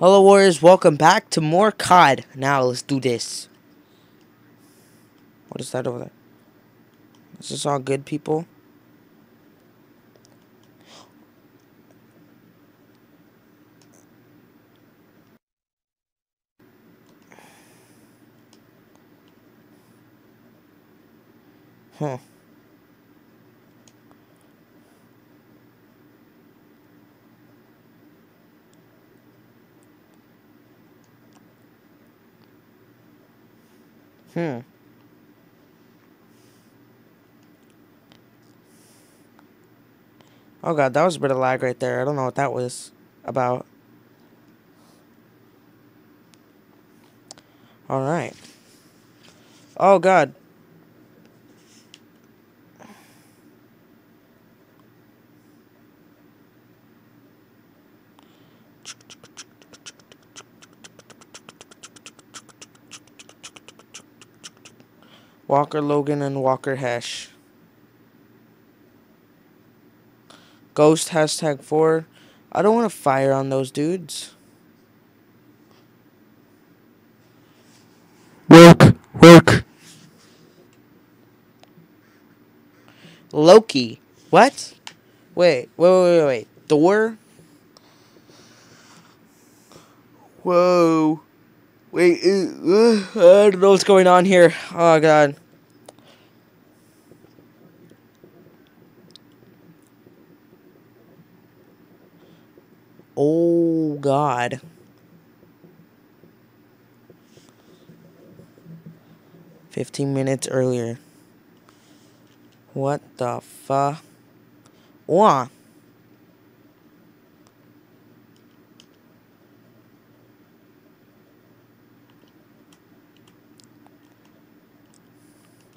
Hello, Warriors. Welcome back to more COD. Now, let's do this. What is that over there? Is this all good, people? Huh. Hmm. Oh god, that was a bit of lag right there. I don't know what that was about. Alright. Oh god. Walker Logan and Walker Hash. Ghost hashtag 4. I don't want to fire on those dudes. Work, work. Loki. What? Wait, wait, wait, wait, wait. Thor? Whoa. Wait, uh, I don't know what's going on here. Oh, God. Oh, God. Fifteen minutes earlier. What the fuck? Wah.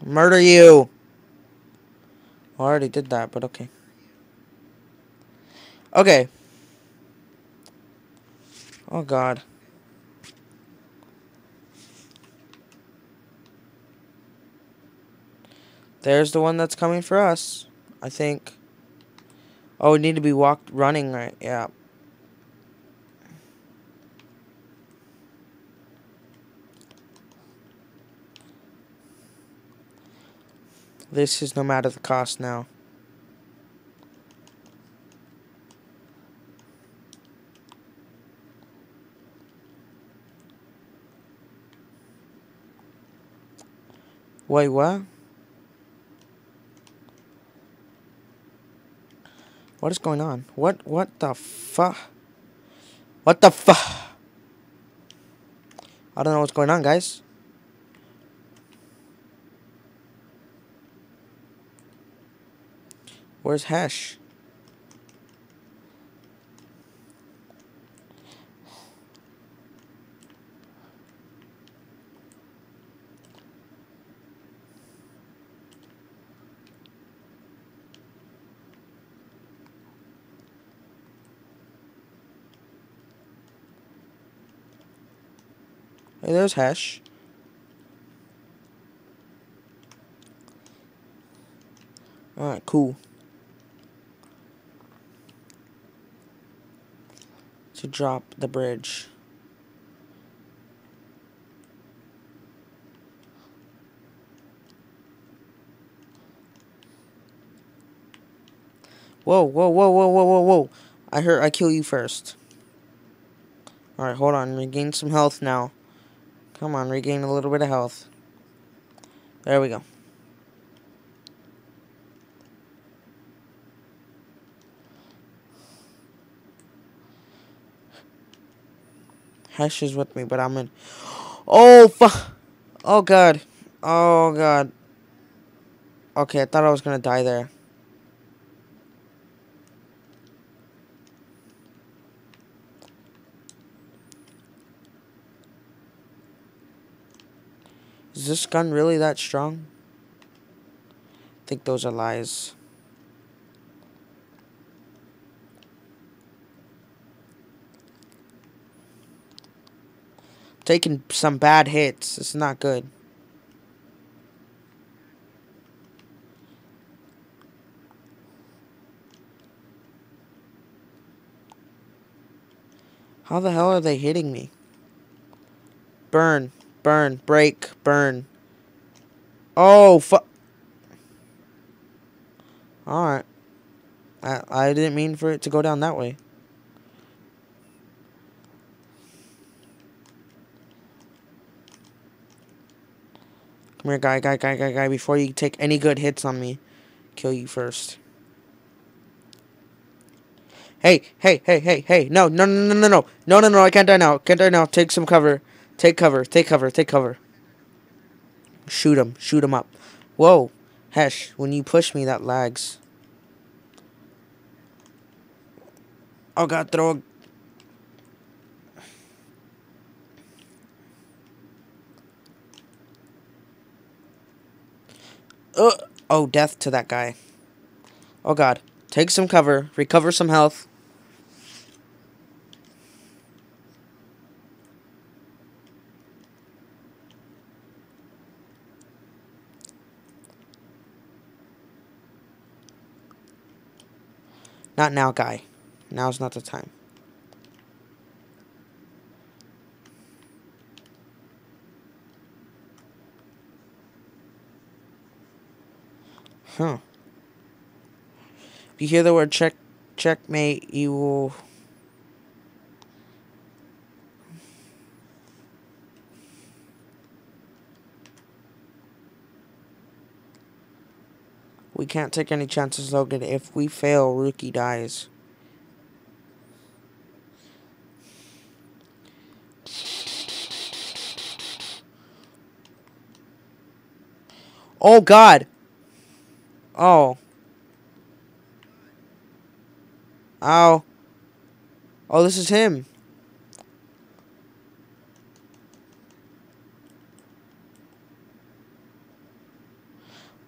Murder you. I already did that, but okay. Okay. Oh god. There's the one that's coming for us. I think. Oh, we need to be walked running right. Yeah. This is no matter the cost now. Wait, what? What is going on? What what the fuck? What the fuck? I don't know what's going on, guys. Where's Hash? Hey, there's Hash. Alright, cool. To drop the bridge. Whoa, whoa, whoa, whoa, whoa, whoa, whoa. I heard I kill you first. Alright, hold on. Regain some health now. Come on, regain a little bit of health. There we go. Hash is with me, but I'm in. Oh, fuck. Oh, God. Oh, God. Okay, I thought I was going to die there. Is this gun really that strong? I think those are lies. Taking some bad hits. It's not good. How the hell are they hitting me? Burn, burn, break, burn. Oh, fuck. Alright. I, I didn't mean for it to go down that way. Come here, guy, guy, guy, guy, guy. Before you take any good hits on me, kill you first. Hey, hey, hey, hey, hey. No, no, no, no, no, no. No, no, no, I can't die now. Can't die now. Take some cover. Take cover. Take cover. Take cover. Shoot him. Shoot him up. Whoa. Hesh, when you push me, that lags. Oh, God, throw a... Uh, oh, death to that guy. Oh, God. Take some cover. Recover some health. Not now, guy. Now's not the time. Huh. If you hear the word check checkmate, you will We can't take any chances, Logan. If we fail, Rookie dies. Oh, God. Oh. Ow. Oh, this is him.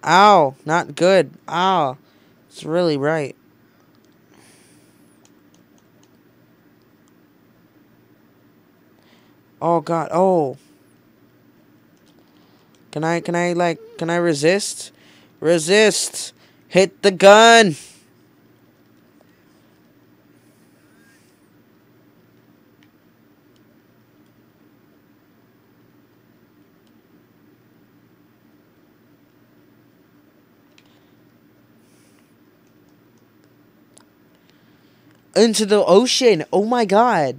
Ow, not good. Ow. It's really right. Oh god. Oh. Can I can I like can I resist? Resist. Hit the gun. Into the ocean. Oh my god.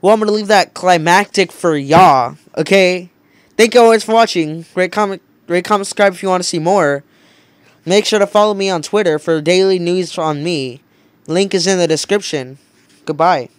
Well, I'm to leave that climactic for y'all, okay? Thank you always for watching. Great comment, Great comment, subscribe if you want to see more. Make sure to follow me on Twitter for daily news on me. Link is in the description. Goodbye.